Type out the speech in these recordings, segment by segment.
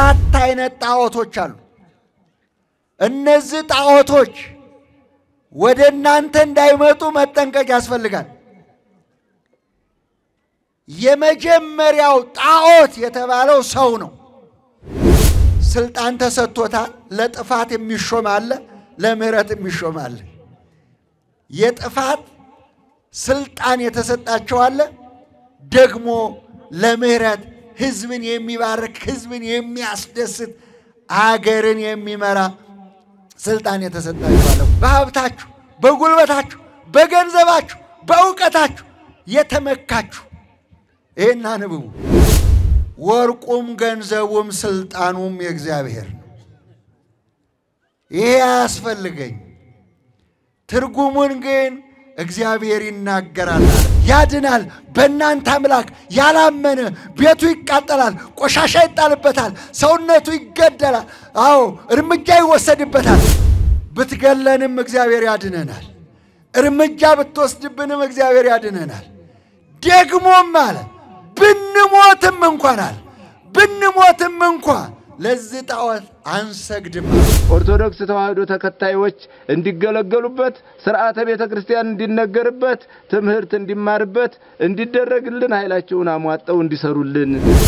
አራት አይነት ጣዖቶች አሉ። እነዚህ ጣዖቶች ወደ እናንተ እንዳይመጡ መጠንቀቅ ያስፈልጋል። የመጀመሪያው ጣዖት የተባለው ሰው ነው። ስልጣን ተሰጥቶታል። ለጥፋት የሚሾም አለ፣ ለምህረት የሚሾም አለ። የጥፋት ስልጣን የተሰጣቸው አለ፣ ደግሞ ለምህረት ህዝብን የሚባርክ ህዝብን የሚያስደስት አገርን የሚመራ ስልጣን የተሰጣችሁ አለ። በሀብታችሁ፣ በጉልበታችሁ፣ በገንዘባችሁ፣ በእውቀታችሁ የተመካችሁ ይህን አንብቡ። ወርቁም ገንዘቡም ስልጣኑም የእግዚአብሔር ነው። ይሄ አያስፈልገኝ። ትርጉሙን ግን እግዚአብሔር ይናገራል፣ ያድናል። በእናንተ አምላክ ያላመነ ቤቱ ይቃጠላል፣ ቆሻሻ ይጣልበታል፣ ሰውነቱ ይገደላል። አዎ እርምጃ ይወሰድበታል። ብትገለንም እግዚአብሔር ያድነናል። እርምጃ ብትወስድብንም እግዚአብሔር ያድነናል። ደግሞም አለ ብንሞትም እንኳን አለ ብንሞትም እንኳ ለዚህ ጣዖት አንሰግድም። ኦርቶዶክስ ተዋሕዶ ተከታዮች እንዲገለገሉበት ስርዓተ ቤተ ክርስቲያን እንዲነገርበት ትምህርት እንዲማርበት እንዲደረግልን ኃይላቸውን አሟጠው እንዲሰሩልን ይህ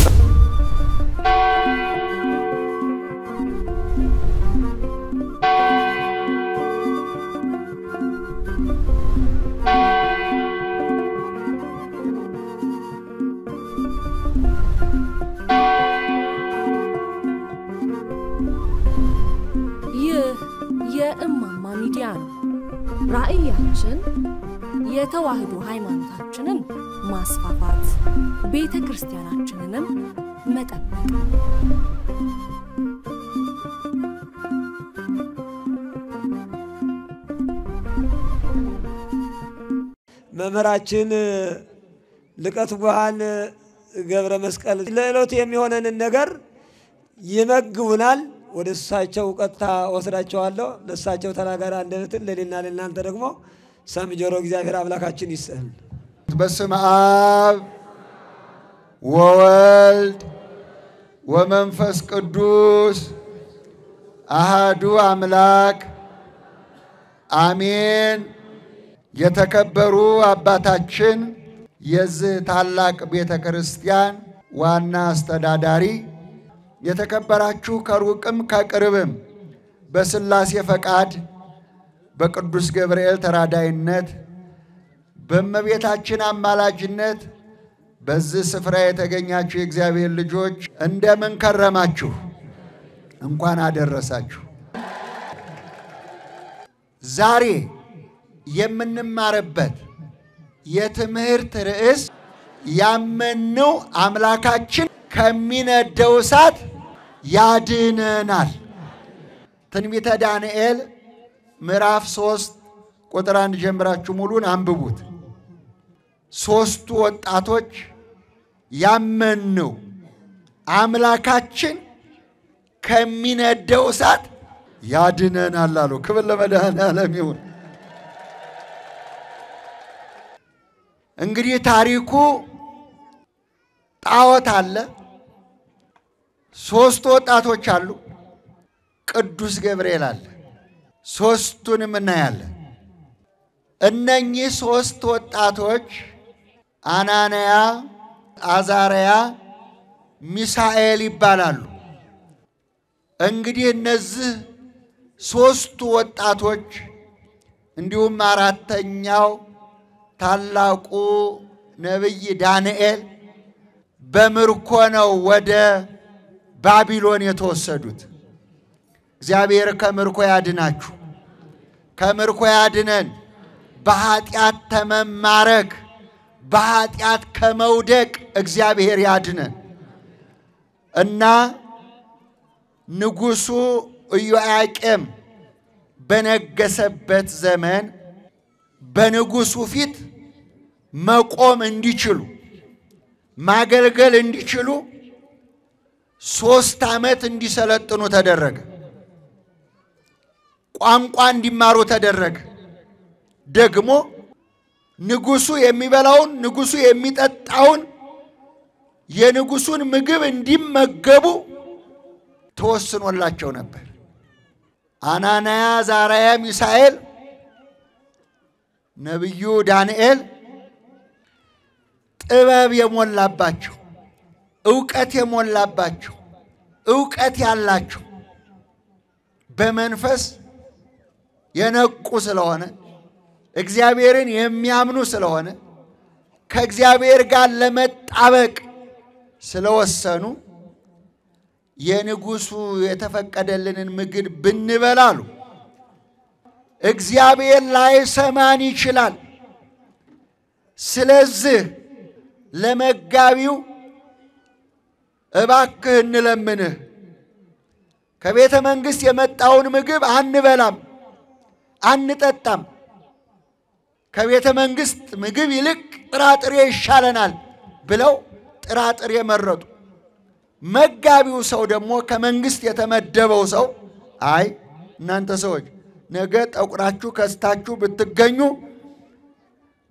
የእማማ ሚዲያ ነው። ራዕያችን የተዋህዶ ሃይማኖታችንን ማስፋፋት፣ ቤተ ክርስቲያናችንንም መጠበቅ መምህራችን ልቀት ብርሃን ገብረ መስቀል ለዕለቱ የሚሆነንን ነገር ይመግቡናል። ወደ እሳቸው ቀጥታ ወስዳቸዋለሁ። ለእሳቸው ተናጋሪ አንደበትን ለሌና ለእናንተ ደግሞ ሰሚ ጆሮ እግዚአብሔር አምላካችን ይስጠን። በስመ አብ ወወልድ ወመንፈስ ቅዱስ አሃዱ አምላክ አሜን። የተከበሩ አባታችን የዚህ ታላቅ ቤተ ክርስቲያን ዋና አስተዳዳሪ፣ የተከበራችሁ ከሩቅም ከቅርብም በሥላሴ ፈቃድ በቅዱስ ገብርኤል ተራዳይነት በእመቤታችን አማላጅነት በዚህ ስፍራ የተገኛችሁ የእግዚአብሔር ልጆች እንደምን ከረማችሁ? እንኳን አደረሳችሁ። ዛሬ የምንማርበት የትምህርት ርዕስ ያመንነው አምላካችን ከሚነደው እሳት ያድነናል። ትንቢተ ዳንኤል ምዕራፍ ሶስት ቁጥር አንድ ጀምራችሁ ሙሉን አንብቡት። ሦስቱ ወጣቶች ያመንነው አምላካችን ከሚነደው እሳት ያድነናል አሉ። ክብር ለመድኃኔዓለም ይሁን። እንግዲህ ታሪኩ ጣዖት አለ፣ ሦስት ወጣቶች አሉ፣ ቅዱስ ገብርኤል አለ። ሦስቱንም እናያለን። እነኚህ ሦስት ወጣቶች አናንያ፣ አዛርያ፣ ሚሳኤል ይባላሉ። እንግዲህ እነዚህ ሦስቱ ወጣቶች እንዲሁም አራተኛው ታላቁ ነቢይ ዳንኤል በምርኮ ነው ወደ ባቢሎን የተወሰዱት። እግዚአብሔር ከምርኮ ያድናችሁ፣ ከምርኮ ያድነን። በኃጢአት ተመማረክ፣ በኃጢአት ከመውደቅ እግዚአብሔር ያድነን እና ንጉሡ ኢዮአቄም በነገሰበት ዘመን በንጉሡ ፊት መቆም እንዲችሉ ማገልገል እንዲችሉ ሦስት ዓመት እንዲሰለጥኑ ተደረገ። ቋንቋ እንዲማሩ ተደረገ። ደግሞ ንጉሡ የሚበላውን ንጉሡ የሚጠጣውን የንጉሡን ምግብ እንዲመገቡ ተወስኖላቸው ነበር። አናንያ፣ ዛራያ፣ ሚሳኤል፣ ነቢዩ ዳንኤል ጥበብ የሞላባቸው እውቀት የሞላባቸው እውቀት ያላቸው በመንፈስ የነቁ ስለሆነ እግዚአብሔርን የሚያምኑ ስለሆነ ከእግዚአብሔር ጋር ለመጣበቅ ስለወሰኑ የንጉሡ የተፈቀደልንን ምግብ ብንበላሉ እግዚአብሔር ላይሰማን ይችላል። ስለዚህ ለመጋቢው እባክህ እንለምንህ ከቤተ መንግሥት የመጣውን ምግብ አንበላም፣ አንጠጣም። ከቤተ መንግሥት ምግብ ይልቅ ጥራጥሬ ይሻለናል ብለው ጥራጥሬ መረጡ። መጋቢው ሰው ደግሞ ከመንግሥት የተመደበው ሰው አይ እናንተ ሰዎች ነገ ጠቁራችሁ ከስታችሁ ብትገኙ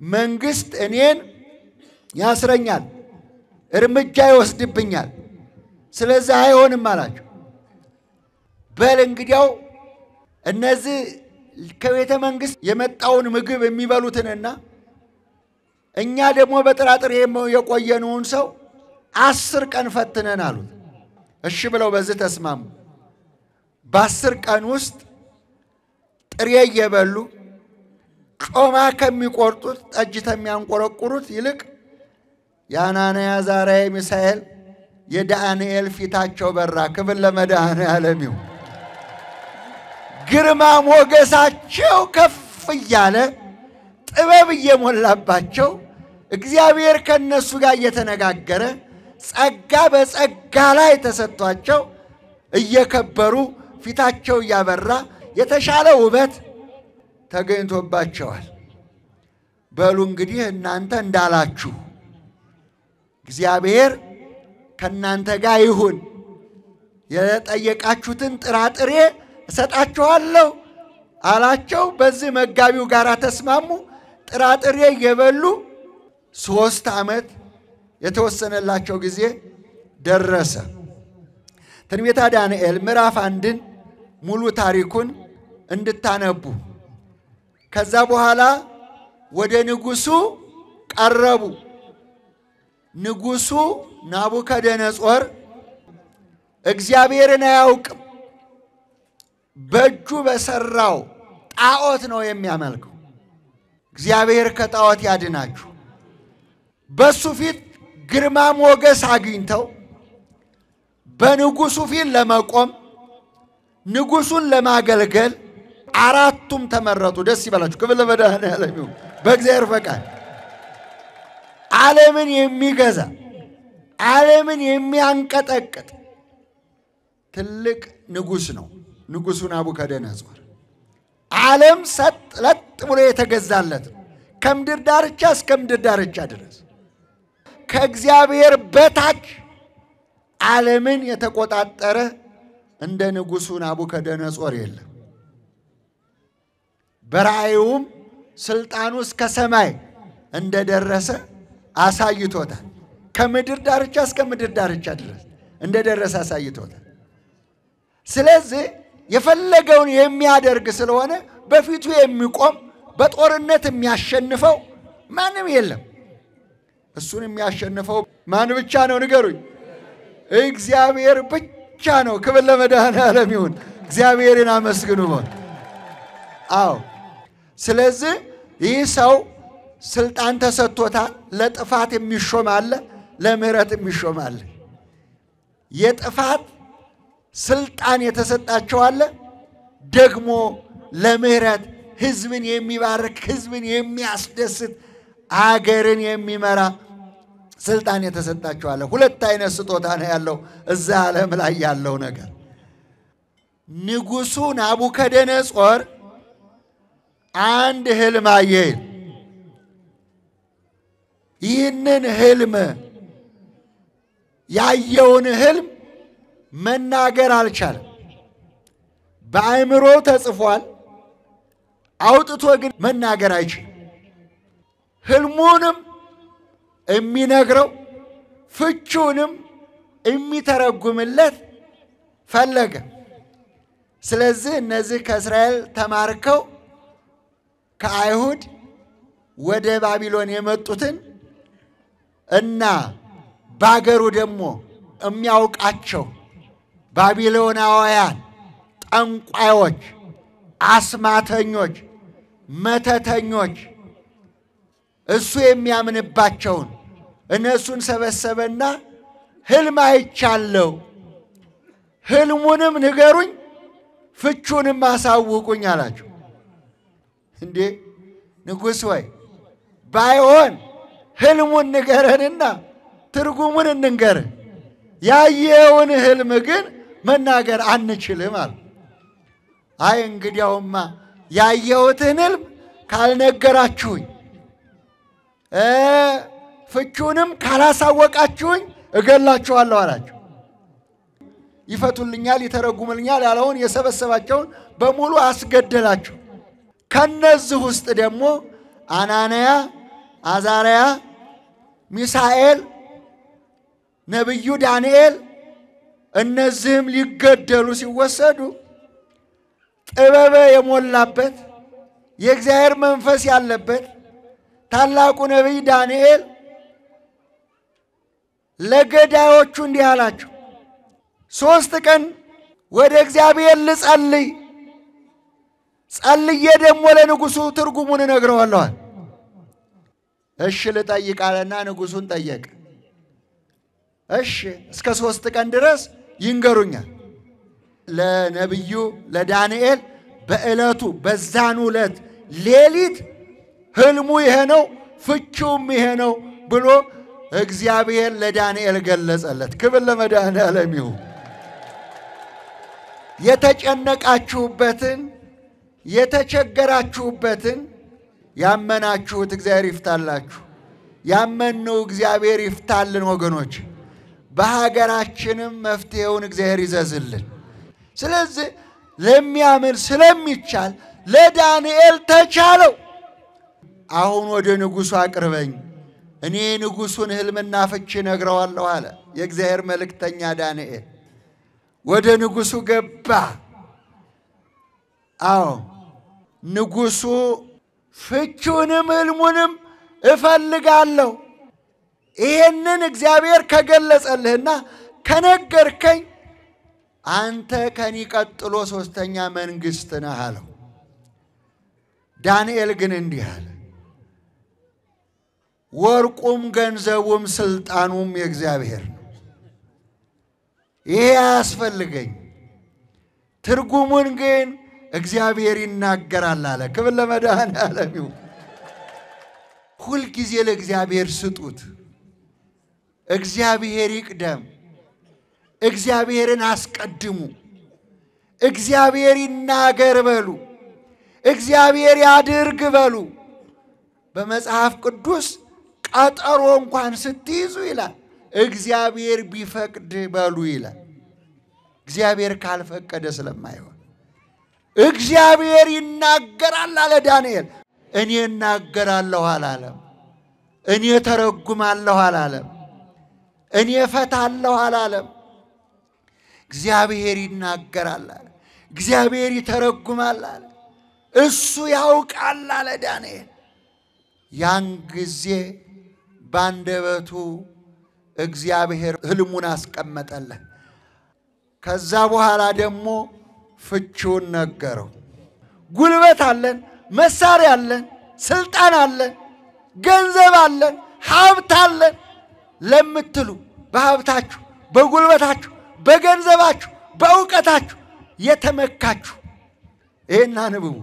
መንግሥት እኔን ያስረኛል፣ እርምጃ ይወስድብኛል። ስለዚህ አይሆንም አላቸው። በል እንግዲያው እነዚህ ከቤተ መንግሥት የመጣውን ምግብ የሚበሉትንና እኛ ደግሞ በጥራጥሬ የቆየነውን ሰው አስር ቀን ፈትነን አሉት። እሺ ብለው በዚህ ተስማሙ። በአስር ቀን ውስጥ ጥሬ እየበሉ ጮማ ከሚቆርጡት ጠጅ ከሚያንቆረቁሩት ይልቅ የአናንያ ዛራያ ሚሳኤል የዳንኤል ፊታቸው በራ። ክብር ለመድኃኔዓለም ይሁን። ግርማ ሞገሳቸው ከፍ እያለ ጥበብ እየሞላባቸው እግዚአብሔር ከእነሱ ጋር እየተነጋገረ ጸጋ በጸጋ ላይ ተሰጥቷቸው እየከበሩ ፊታቸው እያበራ የተሻለ ውበት ተገኝቶባቸዋል። በሉ እንግዲህ እናንተ እንዳላችሁ እግዚአብሔር ከእናንተ ጋር ይሁን፣ የጠየቃችሁትን ጥራጥሬ እሰጣችኋለሁ አላቸው። በዚህ መጋቢው ጋር ተስማሙ። ጥራጥሬ እየበሉ ሦስት ዓመት የተወሰነላቸው ጊዜ ደረሰ። ትንቢተ ዳንኤል ምዕራፍ አንድን ሙሉ ታሪኩን እንድታነቡ ከዛ በኋላ ወደ ንጉሡ ቀረቡ። ንጉሡ ናቡከደነጾር እግዚአብሔርን አያውቅም። በእጁ በሰራው ጣዖት ነው የሚያመልከው። እግዚአብሔር ከጣዖት ያድናችሁ። በሱ ፊት ግርማ ሞገስ አግኝተው በንጉሡ ፊት ለመቆም ንጉሡን ለማገልገል አራቱም ተመረጡ። ደስ ይበላችሁ። ክብር ለመድኃኔዓለም ይሁን። በእግዚአብሔር ፈቃድ ዓለምን የሚገዛ ዓለምን የሚያንቀጠቅጥ ትልቅ ንጉሥ ነው ንጉሡ ናቡከደነጾር። ዓለም ሰጥ ለጥ ብሎ የተገዛለት ነው። ከምድር ዳርቻ እስከ ምድር ዳርቻ ድረስ ከእግዚአብሔር በታች ዓለምን የተቆጣጠረ እንደ ንጉሡ ናቡከደነጾር የለም። በራእዩም ስልጣኑ እስከ ሰማይ እንደደረሰ አሳይቶታል። ከምድር ዳርቻ እስከ ምድር ዳርቻ ድረስ እንደደረሰ አሳይቶታል። ስለዚህ የፈለገውን የሚያደርግ ስለሆነ በፊቱ የሚቆም በጦርነት የሚያሸንፈው ማንም የለም። እሱን የሚያሸንፈው ማን ብቻ ነው? ንገሩኝ። እግዚአብሔር ብቻ ነው። ክብር ለመድኃኔዓለም ይሁን። እግዚአብሔርን አመስግኑ። አዎ። ስለዚህ ይህ ሰው ስልጣን ተሰጥቶታል። ለጥፋት የሚሾም አለ፣ ለምህረት የሚሾም አለ። የጥፋት ስልጣን የተሰጣቸው አለ፣ ደግሞ ለምህረት ህዝብን የሚባርክ ህዝብን የሚያስደስት አገርን የሚመራ ስልጣን የተሰጣቸው አለ። ሁለት አይነት ስጦታ ነው ያለው እዛ ዓለም ላይ ያለው ነገር። ንጉሡ ናቡከደነጾር አንድ ህልም አየ። ይህንን ህልም ያየውን ህልም መናገር አልቻለም። በአእምሮው ተጽፏል፣ አውጥቶ ግን መናገር አይችልም። ህልሙንም የሚነግረው ፍቹንም የሚተረጉምለት ፈለገ። ስለዚህ እነዚህ ከእስራኤል ተማርከው ከአይሁድ ወደ ባቢሎን የመጡትን እና በአገሩ ደግሞ የሚያውቃቸው ባቢሎናውያን ጠንቋዮች፣ አስማተኞች፣ መተተኞች እሱ የሚያምንባቸውን እነሱን ሰበሰበና ሕልም አይቻለሁ፣ ሕልሙንም ንገሩኝ፣ ፍቹንም አሳውቁኝ አላቸው። እንዴ ንጉሥ ወይ ባይሆን ሕልሙን ንገረንና ትርጉሙን እንንገርህ፣ ያየኸውን ሕልም ግን መናገር አንችልም አሉ። አይ እንግዲያውማ ያየሁትን ሕልም ካልነገራችሁኝ ፍቹንም ካላሳወቃችሁኝ እገላችኋለሁ አላቸው። ይፈቱልኛል፣ ይተረጉምልኛል ያለውን የሰበሰባቸውን በሙሉ አስገደላቸው። ከነዚህ ውስጥ ደግሞ አናንያ፣ አዛርያ፣ ሚሳኤል፣ ነቢዩ ዳንኤል እነዚህም ሊገደሉ ሲወሰዱ ጥበበ የሞላበት የእግዚአብሔር መንፈስ ያለበት ታላቁ ነቢይ ዳንኤል ለገዳዮቹ እንዲህ አላቸው፣ ሦስት ቀን ወደ እግዚአብሔር ልጸልይ ጸልዬ ደግሞ ለንጉሡ ትርጉሙን እነግረዋለዋል። እሺ ልጠይቅ አለና ንጉሡን ጠየቀ። እሺ እስከ ሦስት ቀን ድረስ ይንገሩኛል። ለነቢዩ ለዳንኤል በዕለቱ በዛኑ ዕለት ሌሊት ሕልሙ ይሄ ነው፣ ፍቺውም ይሄ ነው ብሎ እግዚአብሔር ለዳንኤል ገለጸለት። ክብር ለመድኃኔዓለም ይሁን። የተጨነቃችሁበትን የተቸገራችሁበትን ያመናችሁት እግዚአብሔር ይፍታላችሁ። ያመንነው እግዚአብሔር ይፍታልን ወገኖች። በሀገራችንም መፍትሄውን እግዚአብሔር ይዘዝልን። ስለዚህ ለሚያምን ስለሚቻል ለዳንኤል ተቻለው። አሁን ወደ ንጉሡ አቅርበኝ፣ እኔ ንጉሡን ሕልምና ፍቺ እነግረዋለሁ አለ የእግዚአብሔር መልእክተኛ ዳንኤል። ወደ ንጉሡ ገባ። አዎ ንጉሡ ፍቹንም ሕልሙንም እፈልጋለሁ ይሄንን እግዚአብሔር ከገለጸልህና ከነገርከኝ አንተ ከኒ ቀጥሎ ሦስተኛ መንግሥት ነህ አለው። ዳንኤል ግን እንዲህ አለ፣ ወርቁም ገንዘቡም ስልጣኑም የእግዚአብሔር ነው። ይሄ አያስፈልገኝ፣ ትርጉሙን ግን እግዚአብሔር ይናገራል አለ። ክብር ለመድኃኔዓለም ይሁን። ሁልጊዜ ለእግዚአብሔር ስጡት። እግዚአብሔር ይቅደም። እግዚአብሔርን አስቀድሙ። እግዚአብሔር ይናገር በሉ። እግዚአብሔር ያድርግ በሉ። በመጽሐፍ ቅዱስ ቀጠሮ እንኳን ስትይዙ ይላል እግዚአብሔር ቢፈቅድ በሉ ይላል። እግዚአብሔር ካልፈቀደ ስለማይሆን እግዚአብሔር ይናገራል አለ ዳንኤል። እኔ እናገራለሁ አላለም። እኔ ተረጉማለሁ አላለም። እኔ እፈታለሁ አላለም። እግዚአብሔር ይናገራል አለ። እግዚአብሔር ይተረጉማል አለ። እሱ ያውቃል አለ ዳንኤል። ያን ጊዜ ባንደበቱ እግዚአብሔር ሕልሙን አስቀመጠለት። ከዛ በኋላ ደግሞ ፍቺውን ነገረው። ጉልበት አለን፣ መሳሪያ አለን፣ ስልጣን አለን፣ ገንዘብ አለን፣ ሀብት አለን ለምትሉ በሀብታችሁ፣ በጉልበታችሁ፣ በገንዘባችሁ፣ በእውቀታችሁ የተመካችሁ ይህን አንብቡ።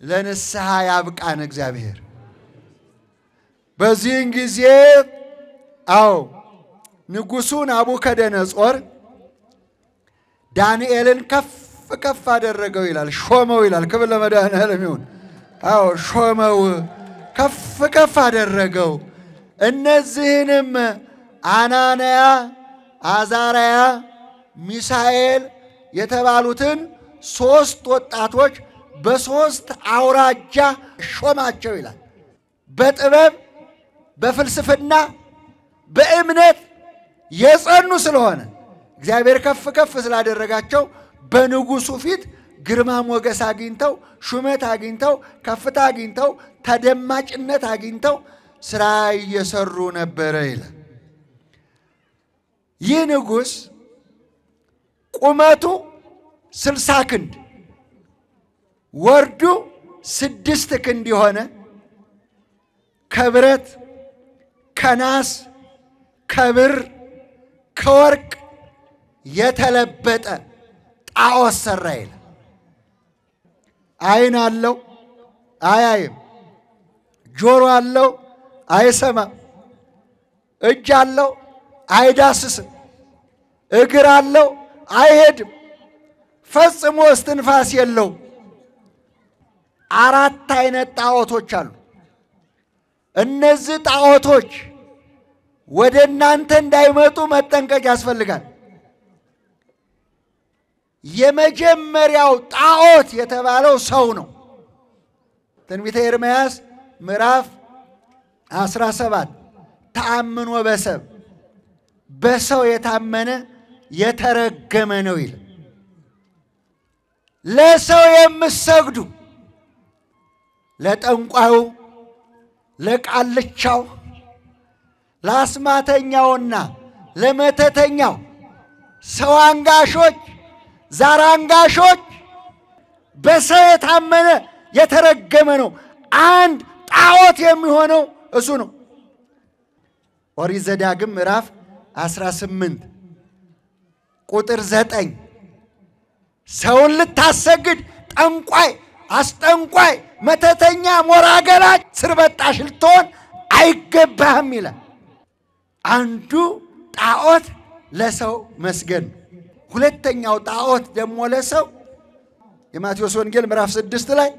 ለንስሐ ያብቃን እግዚአብሔር። በዚህን ጊዜ አዎ ንጉሡ ናቡከደነጾር ዳንኤልን ከፍ ከፍ አደረገው ይላል፣ ሾመው ይላል። ክብር ለመድኃኔዓለም ይሁን። አዎ ሾመው፣ ከፍ ከፍ አደረገው። እነዚህንም አናንያ፣ አዛርያ፣ ሚሳኤል የተባሉትን ሦስት ወጣቶች በሦስት አውራጃ ሾማቸው ይላል። በጥበብ በፍልስፍና በእምነት የጸኑ ስለሆነ እግዚአብሔር ከፍ ከፍ ስላደረጋቸው በንጉሱ ፊት ግርማ ሞገስ አግኝተው ሹመት አግኝተው ከፍታ አግኝተው ተደማጭነት አግኝተው ስራ እየሰሩ ነበረ ይላል። ይህ ንጉሥ ቁመቱ ስልሳ ክንድ ወርዱ ስድስት ክንድ የሆነ ከብረት ከናስ ከብር ከወርቅ የተለበጠ ጣዖት ሰራ ይላል። ዓይን አለው አያይም፣ ጆሮ አለው አይሰማም፣ እጅ አለው አይዳስስም፣ እግር አለው አይሄድም፣ ፈጽሞ እስትንፋስ የለውም። አራት አይነት ጣዖቶች አሉ። እነዚህ ጣዖቶች ወደ እናንተ እንዳይመጡ መጠንቀቅ ያስፈልጋል። የመጀመሪያው ጣዖት የተባለው ሰው ነው። ትንቢተ ኤርምያስ ምዕራፍ 17 ተአምኖ በሰብ በሰው የታመነ የተረገመ ነው ይል ለሰው የምሰግዱ ለጠንቋዩ፣ ለቃልቻው፣ ለአስማተኛውና ለመተተኛው ሰው አንጋሾች፣ ዛር አንጋሾች በሰው የታመነ የተረገመ ነው። አንድ ጣዖት የሚሆነው እሱ ነው። ኦሪት ዘዳግም ምዕራፍ 18 ቁጥር ዘጠኝ ሰውን ልታሰግድ ጠንቋይ፣ አስጠንቋይ፣ መተተኛ፣ ሞራ ገላጭ፣ ስር በጣሽ ልትሆን አይገባህም ይላል። አንዱ ጣዖት ለሰው መስገድ ነው። ሁለተኛው ጣዖት ደግሞ ለሰው የማቴዎስ ወንጌል ምዕራፍ ስድስት ላይ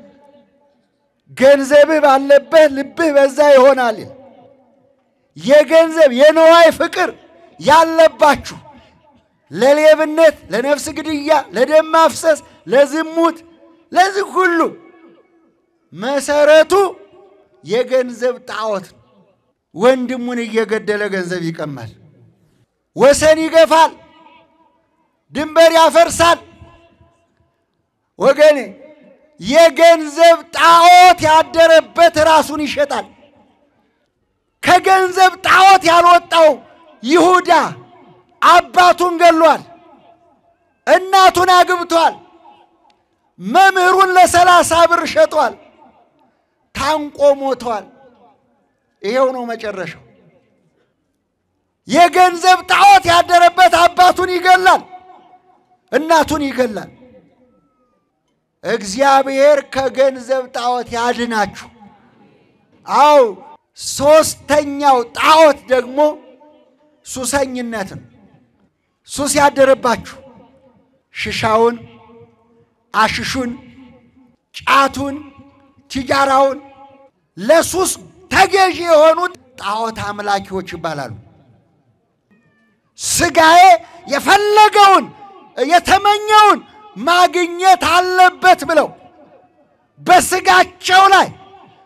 ገንዘብህ ባለበት ልብህ በዛ ይሆናል የገንዘብ የነዋይ ፍቅር ያለባችሁ ለሌብነት፣ ለነፍስ ግድያ፣ ለደም ማፍሰስ፣ ለዝሙት፣ ለዚህ ሁሉ መሰረቱ የገንዘብ ጣዖት ነው። ወንድሙን እየገደለ ገንዘብ ይቀማል፣ ወሰን ይገፋል፣ ድንበር ያፈርሳል። ወገኔ የገንዘብ ጣዖት ያደረበት ራሱን ይሸጣል። ከገንዘብ ጣዖት ያልወጣው ይሁዳ አባቱን ገሏል፣ እናቱን አግብቷል፣ መምህሩን ለሰላሳ ብር ሸጧል፣ ታንቆ ሞቷል። ይሄው ነው መጨረሻው። የገንዘብ ጣዖት ያደረበት አባቱን ይገላል፣ እናቱን ይገላል። እግዚአብሔር ከገንዘብ ጣዖት ያድናችሁ። አው ሶስተኛው ጣዖት ደግሞ ሱሰኝነት ነው። ሱስ ያደረባችሁ ሽሻውን፣ አሽሹን፣ ጫቱን፣ ቲጃራውን ለሱስ ተገዢ የሆኑት ጣዖት አምላኪዎች ይባላሉ። ስጋዬ የፈለገውን የተመኘውን ማግኘት አለበት ብለው በስጋቸው ላይ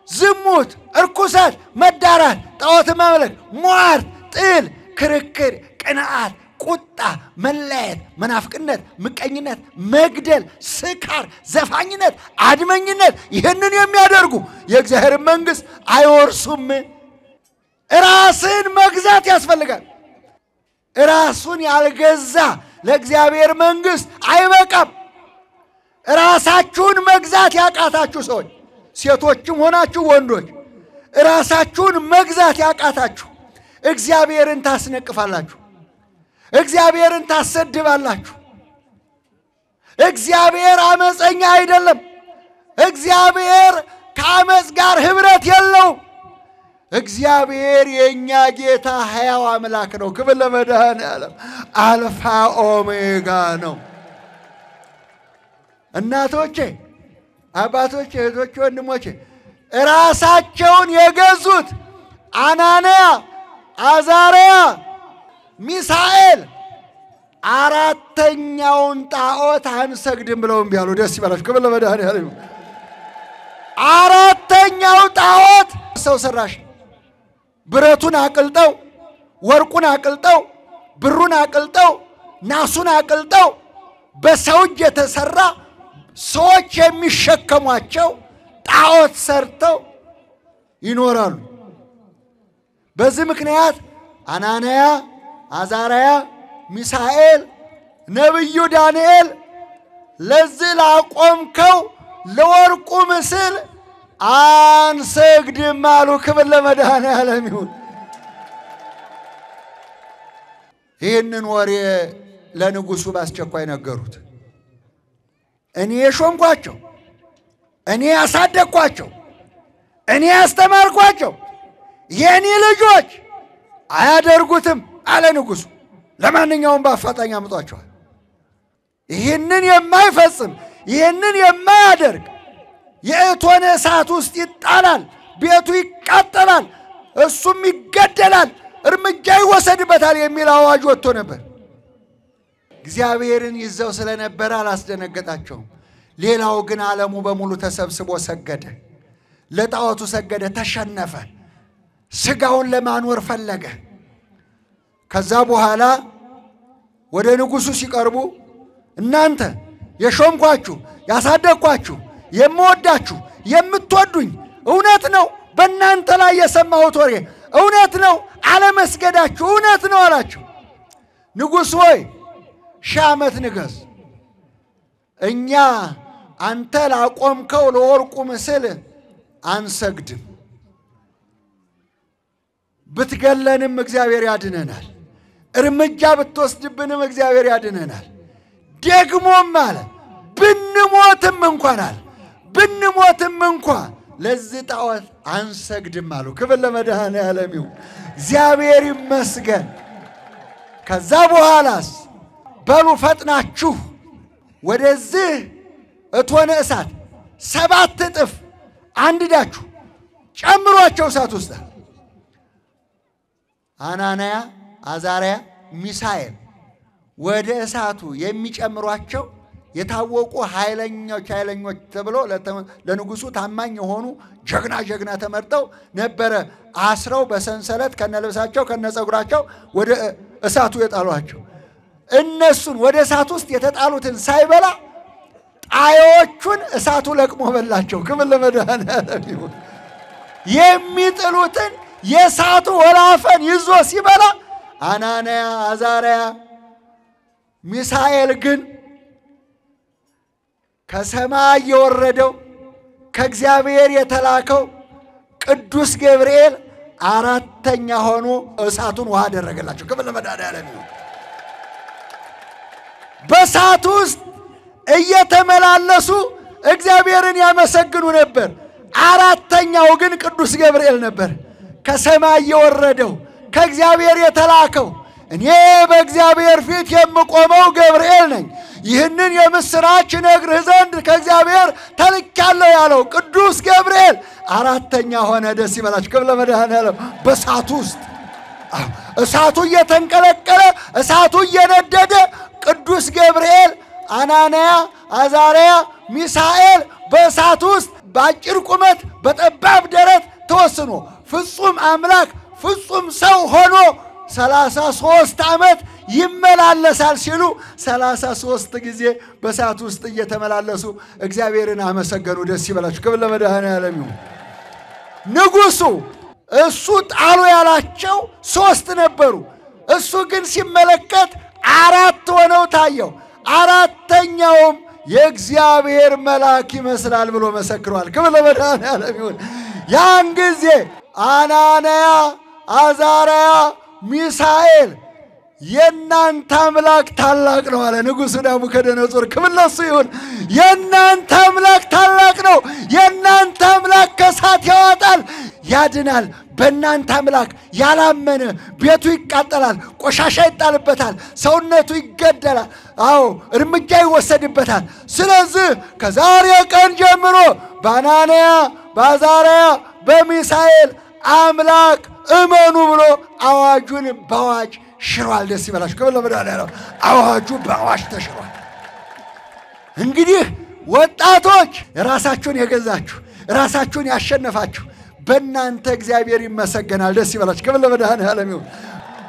ዝሙት፣ እርኩሰት፣ መዳራት፣ ጣዖት ማምለክ፣ ሟርት፣ ጥል፣ ክርክር፣ ቅንዓት፣ ቁጣ፣ መለያየት፣ መናፍቅነት፣ ምቀኝነት፣ መግደል፣ ስካር፣ ዘፋኝነት፣ አድመኝነት ይህንን የሚያደርጉ የእግዚአብሔር መንግሥት አይወርሱም። ራስን መግዛት ያስፈልጋል። ራሱን ያልገዛ ለእግዚአብሔር መንግሥት አይበቃም። ራሳችሁን መግዛት ያቃታችሁ ሰዎች ሴቶችም ሆናችሁ ወንዶች ራሳችሁን መግዛት ያቃታችሁ እግዚአብሔርን ታስነቅፋላችሁ፣ እግዚአብሔርን ታሰድባላችሁ። እግዚአብሔር አመፀኛ አይደለም። እግዚአብሔር ከአመፅ ጋር ኅብረት የለውም። እግዚአብሔር የእኛ ጌታ ሕያው አምላክ ነው። ክብር ለመድኃኔዓለም። አልፋ ኦሜጋ ነው። እናቶቼ፣ አባቶቼ፣ እህቶቼ፣ ወንድሞቼ ራሳቸውን የገዙት አናንያ፣ አዛርያ፣ ሚሳኤል አራተኛውን ጣዖት አንሰግድም ብለው እምቢ አሉ። ደስ ይበላችሁ። ክብር ለመድኃኔዓለም። አራተኛው ጣዖት ሰው ሰራሽ ብረቱን አቅልጠው ወርቁን አቅልጠው ብሩን አቅልጠው ናሱን አቅልጠው በሰው እጅ የተሰራ ሰዎች የሚሸከሟቸው ጣዖት ሰርተው ይኖራሉ። በዚህ ምክንያት አናንያ፣ አዛርያ፣ ሚሳኤል፣ ነቢዩ ዳንኤል ለዚህ ላቆምከው ለወርቁ ምስል አንሰግድም አሉ። ክብር ለመድኃኔዓለም ይሁን። ይህንን ወሬ ለንጉሡ በአስቸኳይ ነገሩት። እኔ የሾምኳቸው፣ እኔ ያሳደግኳቸው፣ እኔ ያስተማርኳቸው የእኔ ልጆች አያደርጉትም አለ ንጉሡ። ለማንኛውም በአፋጣኝ አምጧቸዋል። ይህንን የማይፈጽም ይህንን የማያደርግ የእቶነ እሳት ውስጥ ይጣላል፣ ቤቱ ይቃጠላል፣ እሱም ይገደላል፣ እርምጃ ይወሰድበታል የሚል አዋጅ ወጥቶ ነበር። እግዚአብሔርን ይዘው ስለነበረ አላስደነገጣቸውም። ሌላው ግን ዓለሙ በሙሉ ተሰብስቦ ሰገደ፣ ለጣዖቱ ሰገደ፣ ተሸነፈ። ስጋውን ለማኖር ፈለገ። ከዛ በኋላ ወደ ንጉሡ ሲቀርቡ እናንተ የሾምኳችሁ ያሳደግኳችሁ የምወዳችሁ የምትወዱኝ እውነት ነው፣ በእናንተ ላይ የሰማሁት ወሬ እውነት ነው፣ አለመስገዳችሁ እውነት ነው አላቸው። ንጉሥ ሆይ ሺህ ዓመት ንገስ፣ እኛ አንተ ላቆምከው ለወርቁ ምስል አንሰግድም። ብትገለንም እግዚአብሔር ያድነናል፣ እርምጃ ብትወስድብንም እግዚአብሔር ያድነናል። ደግሞም አለ ብንሞትም እንኳን አለ ብንሞትም እንኳ ለዚህ ጣዖት አንሰግድም አሉ። ክብር ለመድኃኔዓለም ይሁን፣ እግዚአብሔር ይመስገን። ከዛ በኋላስ በሉ ፈጥናችሁ ወደዚህ እቶነ እሳት ሰባት እጥፍ አንድዳችሁ ጨምሯቸው እሳት ውስጥ አናንያ፣ አዛርያ፣ ሚሳኤል ወደ እሳቱ የሚጨምሯቸው የታወቁ ኃይለኞች ኃይለኞች ተብሎ ለንጉሡ ታማኝ የሆኑ ጀግና ጀግና ተመርጠው ነበረ አስረው በሰንሰለት ከነልብሳቸው ከነፀጉራቸው ወደ እሳቱ የጣሏቸው። እነሱን ወደ እሳት ውስጥ የተጣሉትን ሳይበላ ጣዮቹን እሳቱ ለቅሞ በላቸው። ክብር ለመድኃኔዓለም ይሁን። የሚጥሉትን የእሳቱ ወላፈን ይዞ ሲበላ አናንያ፣ አዛርያ፣ ሚሳኤል ግን ከሰማይ የወረደው ከእግዚአብሔር የተላከው ቅዱስ ገብርኤል አራተኛ ሆኖ እሳቱን ውሃ አደረገላቸው። ክብር ለመድኃኔዓለም ይሁን። በእሳት ውስጥ እየተመላለሱ እግዚአብሔርን ያመሰግኑ ነበር። አራተኛው ግን ቅዱስ ገብርኤል ነበር። ከሰማይ የወረደው ከእግዚአብሔር የተላከው እኔ በእግዚአብሔር ፊት የምቆመው ገብርኤል ነኝ፣ ይህንን የምሥራች ነግርህ ዘንድ ከእግዚአብሔር ተልኬአለሁ ያለው ቅዱስ ገብርኤል አራተኛ ሆነ። ደስ ይበላችሁ። ክብር ለመድኃኔዓለም። በእሳቱ ውስጥ እሳቱ እየተንቀለቀለ እሳቱ እየነደደ ቅዱስ ገብርኤል አናንያ፣ አዛርያ፣ ሚሳኤል በእሳት ውስጥ በአጭር ቁመት በጠባብ ደረት ተወስኖ ፍጹም አምላክ ፍጹም ሰው ሆኖ ሰላሳ ሦስት ዓመት ይመላለሳል ሲሉ ሰላሳ ሦስት ጊዜ በእሳት ውስጥ እየተመላለሱ እግዚአብሔርን አመሰገኑ። ደስ ይበላችሁ። ክብር ለመድኃኔዓለም ይሁን። ንጉሡ እሱ ጣሉ ያላቸው ሦስት ነበሩ። እሱ ግን ሲመለከት አራት ሆነው ታየው። አራተኛውም የእግዚአብሔር መልአክ ይመስላል ብሎ መሰክሯል። ክብር ለመድኃኔዓለም ይሁን። ያን ጊዜ አናንያ፣ አዛርያ፣ ሚሳኤል የእናንተ አምላክ ታላቅ ነው አለ ንጉሡ ናቡከደነጾር። ክብር ይሁን። የእናንተ አምላክ ታላቅ ነው። የእናንተ አምላክ ከእሳት ያወጣል፣ ያድናል። በእናንተ አምላክ ያላመነ ቤቱ ይቃጠላል፣ ቆሻሻ ይጣልበታል፣ ሰውነቱ ይገደላል። አዎ እርምጃ ይወሰድበታል። ስለዚህ ከዛሬ ቀን ጀምሮ በአናንያ በአዛርያ በሚሳኤል አምላክ እመኑ ብሎ አዋጁን በአዋጅ ሽሯል። ደስ ይበላችሁ። ክብር ለመድኃኔዓለም። አዋጁ በአዋጅ ተሽሯል። እንግዲህ ወጣቶች ራሳችሁን የገዛችሁ ራሳችሁን ያሸነፋችሁ በእናንተ እግዚአብሔር ይመሰገናል። ደስ ይበላችሁ። ክብር ለመድኃኔዓለም ይሁን።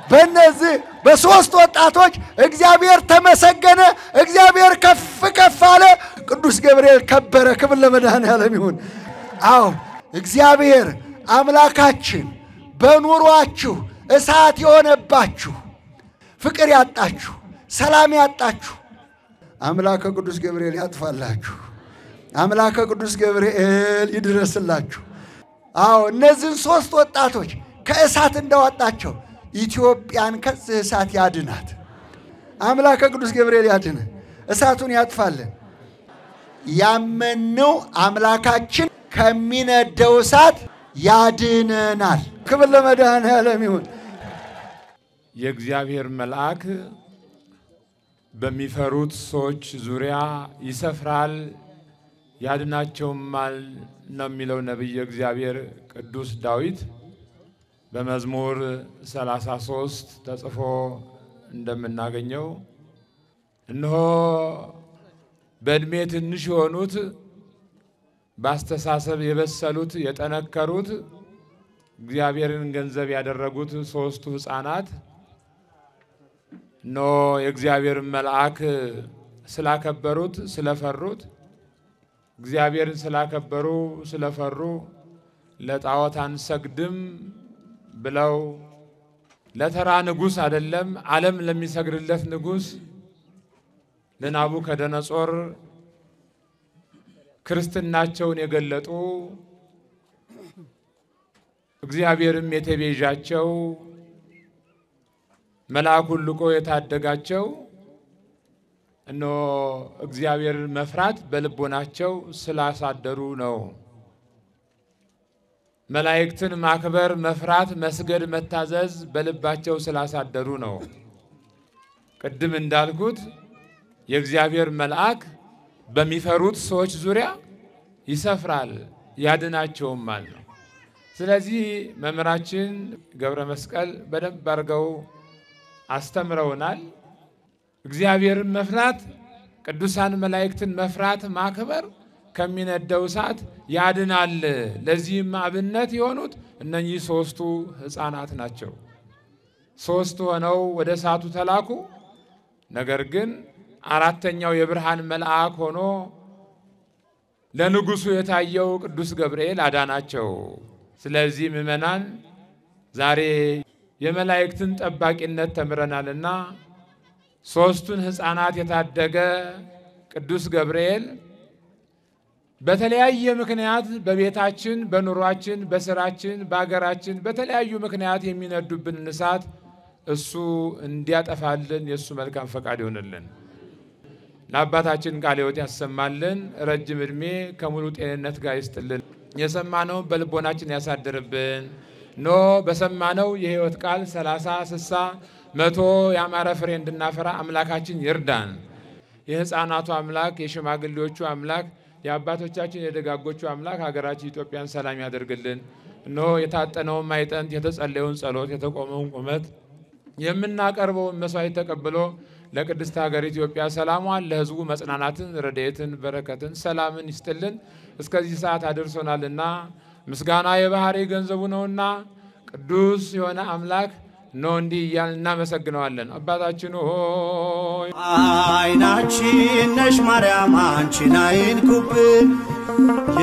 በእነዚህ በሦስት ወጣቶች እግዚአብሔር ተመሰገነ፣ እግዚአብሔር ከፍ ከፍ አለ፣ ቅዱስ ገብርኤል ከበረ። ክብር ለመድኃኔዓለም ይሁን። አዎ እግዚአብሔር አምላካችን በኑሯችሁ እሳት የሆነባችሁ ፍቅር ያጣችሁ፣ ሰላም ያጣችሁ አምላከ ቅዱስ ገብርኤል ያጥፋላችሁ። አምላከ ቅዱስ ገብርኤል ይድረስላችሁ። አዎ እነዚህን ሦስት ወጣቶች ከእሳት እንዳወጣቸው ኢትዮጵያን ከዚህ እሳት ያድናት። አምላከ ቅዱስ ገብርኤል ያድን፣ እሳቱን ያጥፋልን። ያመነው አምላካችን ከሚነደው እሳት ያድነናል። ክብር ለመድኃኔዓለም ይሁን። የእግዚአብሔር መልአክ በሚፈሩት ሰዎች ዙሪያ ይሰፍራል ያድናቸውማል ነው የሚለው ነቢየ እግዚአብሔር ቅዱስ ዳዊት በመዝሙር 33 ተጽፎ እንደምናገኘው እነሆ በዕድሜ ትንሽ የሆኑት በአስተሳሰብ የበሰሉት የጠነከሩት እግዚአብሔርን ገንዘብ ያደረጉት ሦስቱ ሕፃናት ኖ የእግዚአብሔርን መልአክ ስላከበሩት ስለፈሩት እግዚአብሔርን ስላከበሩ ስለፈሩ ለጣዖት አንሰግድም ብለው ለተራ ንጉሥ አይደለም ዓለም ለሚሰግድለት ንጉሥ ለናቡከደነጾር ክርስትናቸውን የገለጡ እግዚአብሔርም የተቤዣቸው መልአኩን ልኮ የታደጋቸው እነሆ እግዚአብሔርን መፍራት በልቦናቸው ስላሳደሩ ነው። መላእክትን ማክበር፣ መፍራት፣ መስገድ፣ መታዘዝ በልባቸው ስላሳደሩ ነው። ቅድም እንዳልኩት የእግዚአብሔር መልአክ በሚፈሩት ሰዎች ዙሪያ ይሰፍራል ያድናቸውማል ነው። ስለዚህ መምህራችን ገብረ መስቀል በደንብ አድርገው አስተምረውናል። እግዚአብሔርን መፍራት፣ ቅዱሳን መላእክትን መፍራት፣ ማክበር ከሚነደው እሳት ያድናል። ለዚህም አብነት የሆኑት እነኚህ ሦስቱ ሕፃናት ናቸው። ሦስት ሆነው ወደ እሳቱ ተላኩ። ነገር ግን አራተኛው የብርሃን መልአክ ሆኖ ለንጉሡ የታየው ቅዱስ ገብርኤል አዳናቸው። ስለዚህ ምዕመናን ዛሬ የመላእክትን ጠባቂነት ተምረናልና ሦስቱን ሕፃናት የታደገ ቅዱስ ገብርኤል በተለያየ ምክንያት በቤታችን፣ በኑሯችን፣ በስራችን፣ በአገራችን በተለያዩ ምክንያት የሚነዱብን እሳት እሱ እንዲያጠፋልን የእሱ መልካም ፈቃድ ይሆንልን። ለአባታችን ቃለ ሕይወት ያሰማልን፣ ረጅም ዕድሜ ከሙሉ ጤንነት ጋር ይስጥልን። የሰማነውን በልቦናችን ያሳድርብን። ኖ በሰማነው የሕይወት ቃል ሰላሳ ስሳ መቶ ያማረ ፍሬ እንድናፈራ አምላካችን ይርዳን። የሕፃናቱ አምላክ የሽማግሌዎቹ አምላክ የአባቶቻችን የደጋጎቹ አምላክ ሀገራችን ኢትዮጵያን ሰላም ያደርግልን። እነሆ የታጠነውን ማይጠንት የተጸለየውን ጸሎት የተቆመውን ቁመት የምናቀርበውን መስዋዕት ተቀብሎ ለቅድስት ሀገር ኢትዮጵያ ሰላሟን ለሕዝቡ መጽናናትን፣ ረድኤትን፣ በረከትን፣ ሰላምን ይስጥልን። እስከዚህ ሰዓት አድርሶናልና ምስጋና የባህሪ ገንዘቡ ነውና ቅዱስ የሆነ አምላክ ነው እንዲህ እያልን እናመሰግነዋለን። አባታችን ሆይ አይናችን ነሽ ማርያም አንቺን አይንኩብን፣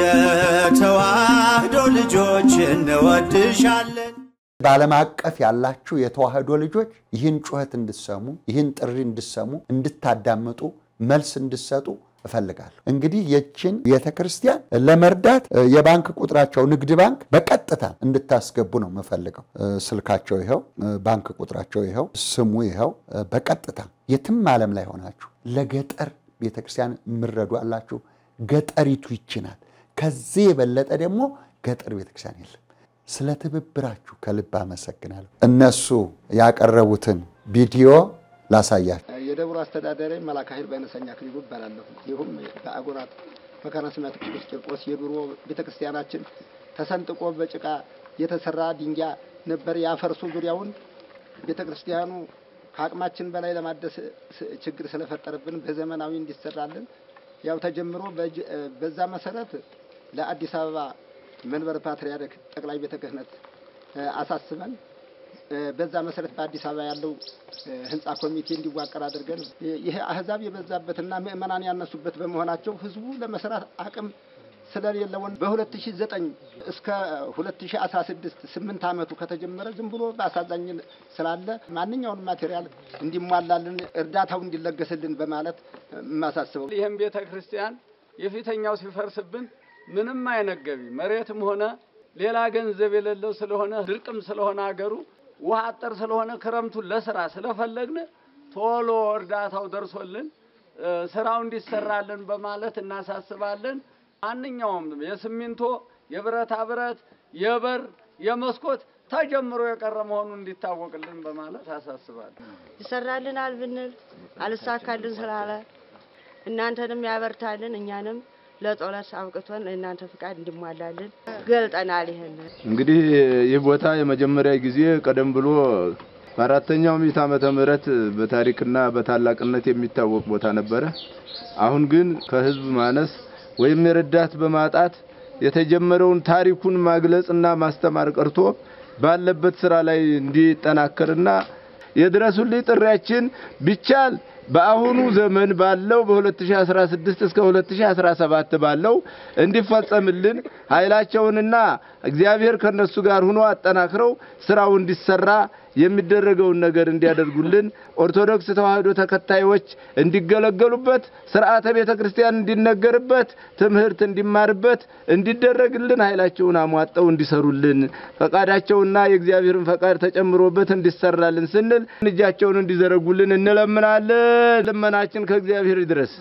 የተዋህዶ ልጆች እንወድሻለን። በዓለም አቀፍ ያላችሁ የተዋህዶ ልጆች ይህን ጩኸት እንድሰሙ ይህን ጥሪ እንድሰሙ እንድታዳምጡ መልስ እንድሰጡ እፈልጋለሁ። እንግዲህ የችን ቤተ ክርስቲያን ለመርዳት የባንክ ቁጥራቸው ንግድ ባንክ በቀጥታ እንድታስገቡ ነው የምፈልገው። ስልካቸው ይኸው፣ ባንክ ቁጥራቸው ይኸው፣ ስሙ ይኸው። በቀጥታ የትም ዓለም ላይ ሆናችሁ ለገጠር ቤተ ክርስቲያን የምረዱ አላችሁ። ገጠሪቱ ይችናል። ከዚህ የበለጠ ደግሞ ገጠር ቤተ ክርስቲያን የለም። ስለ ትብብራችሁ ከልብ አመሰግናለሁ። እነሱ ያቀረቡትን ቪዲዮ ላሳያችሁ። የደብሩ አስተዳዳሪ መላከ ኃይል ባይነሰኛ ክሊሉ እባላለሁ። ይሁም በአጎራት መካነ ስምዐት ቅዱስ ቂርቆስ የድሮ ቤተክርስቲያናችን ተሰንጥቆ በጭቃ የተሰራ ድንጋይ ነበር። ያፈርሱ ዙሪያውን ቤተክርስቲያኑ ከአቅማችን በላይ ለማደስ ችግር ስለፈጠረብን በዘመናዊ እንዲሰራልን ያው ተጀምሮ በዛ መሰረት ለአዲስ አበባ መንበረ ፓትርያርክ ጠቅላይ ቤተ ክህነት አሳስበን በዛ መሰረት በአዲስ አበባ ያለው ህንፃ ኮሚቴ እንዲዋቀር አድርገን ይሄ አህዛብ የበዛበትና ምእመናን ያነሱበት በመሆናቸው ህዝቡ ለመስራት አቅም ስለሌለውን በ2009 እስከ 2016 ስምንት ዓመቱ ከተጀመረ ዝም ብሎ በአሳዛኝ ስላለ ማንኛውንም ማቴሪያል እንዲሟላልን እርዳታው እንዲለገስልን በማለት የማሳስበው ይህም ቤተ ክርስቲያን የፊተኛው ሲፈርስብን ምንም አይነት ገቢ መሬትም ሆነ ሌላ ገንዘብ የሌለው ስለሆነ ድርቅም ስለሆነ አገሩ ውሃ አጠር ስለሆነ ክረምቱን ለስራ ስለፈለግን ቶሎ እርዳታው ደርሶልን ስራው እንዲሰራልን በማለት እናሳስባለን። ማንኛውም የሲሚንቶ፣ የብረታ ብረት፣ የበር፣ የመስኮት ተጀምሮ የቀረ መሆኑን እንዲታወቅልን በማለት አሳስባለሁ። ይሰራልናል ብንል አልሳካልን ስላለ እናንተንም ያበርታልን እኛንም ለጸሎት አብቅቶን እናንተ ፍቃድ እንዲሟላልን ገልጠናል። ይሄን እንግዲህ ይህ ቦታ የመጀመሪያ ጊዜ ቀደም ብሎ በአራተኛው ምዕተ ዓመተ ምህረት በታሪክና በታላቅነት የሚታወቅ ቦታ ነበረ። አሁን ግን ከህዝብ ማነስ ወይም የረዳት በማጣት የተጀመረውን ታሪኩን ማግለጽና ማስተማር ቀርቶ ባለበት ስራ ላይ እንዲጠናከርና የድረሱልኝ ጥሪያችን ቢቻል በአሁኑ ዘመን ባለው በ2016 እስከ 2017 ባለው እንዲፈጸምልን ኃይላቸውንና እግዚአብሔር ከነሱ ጋር ሆኖ አጠናክረው ስራው እንዲሰራ የሚደረገውን ነገር እንዲያደርጉልን ኦርቶዶክስ ተዋሕዶ ተከታዮች እንዲገለገሉበት ስርዓተ ቤተ ክርስቲያን እንዲነገርበት ትምህርት እንዲማርበት እንዲደረግልን ኃይላቸውን አሟጠው እንዲሰሩልን ፈቃዳቸውና የእግዚአብሔርን ፈቃድ ተጨምሮበት እንዲሰራልን ስንል እጃቸውን እንዲዘረጉልን እንለምናለን። ልመናችን ከእግዚአብሔር ይድረስ።